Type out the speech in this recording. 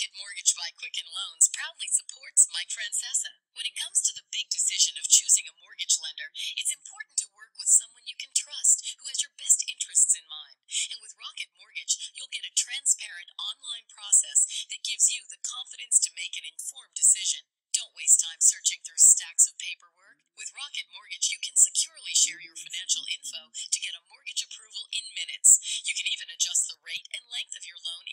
Rocket Mortgage by Quicken Loans proudly supports Mike Francesa. When it comes to the big decision of choosing a mortgage lender, it's important to work with someone you can trust who has your best interests in mind. And with Rocket Mortgage, you'll get a transparent online process that gives you the confidence to make an informed decision. Don't waste time searching through stacks of paperwork. With Rocket Mortgage, you can securely share your financial info to get a mortgage approval in minutes. You can even adjust the rate and length of your loan